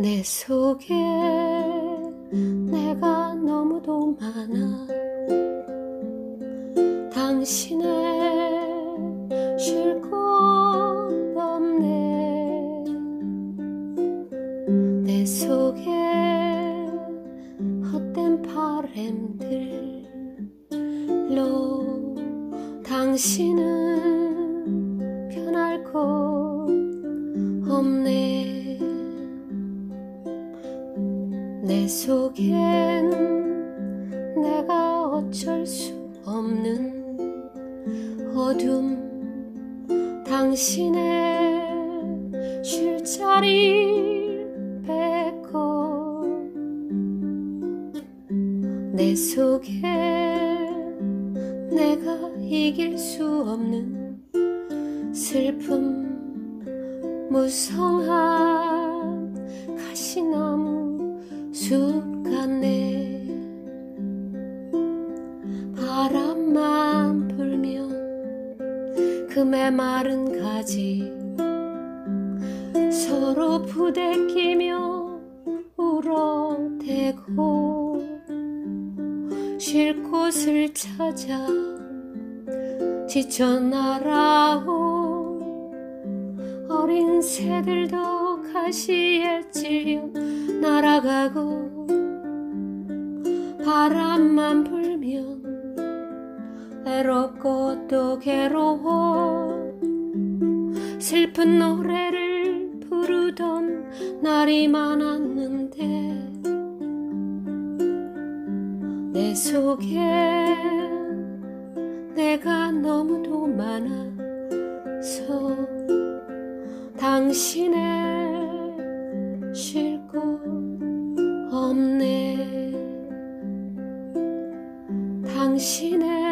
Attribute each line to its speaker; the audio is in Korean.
Speaker 1: 내 속에 내가 너무도 많아. 당신의 쉴 곳 없네. 내 속에 헛된 바램들로 당신은 변할 곳 내 속엔 내가 어쩔 수 없는 어둠. 당신의 쉴 자리 뺏고 내 속에 내가 이길 수 없는 슬픔 무성한 같네 바람만 불면 그 메마른 가지 서로 부대끼며 울어대고 쉴 곳을 찾아 지쳐 날아온 어린 새들도 가시에 찔려 날아가고 바람만 불면 외롭고 또 괴로워. 슬픈 노래를 부르던 날이 많았는데 내 속에 내가 너무도 많아서 당신의 당신의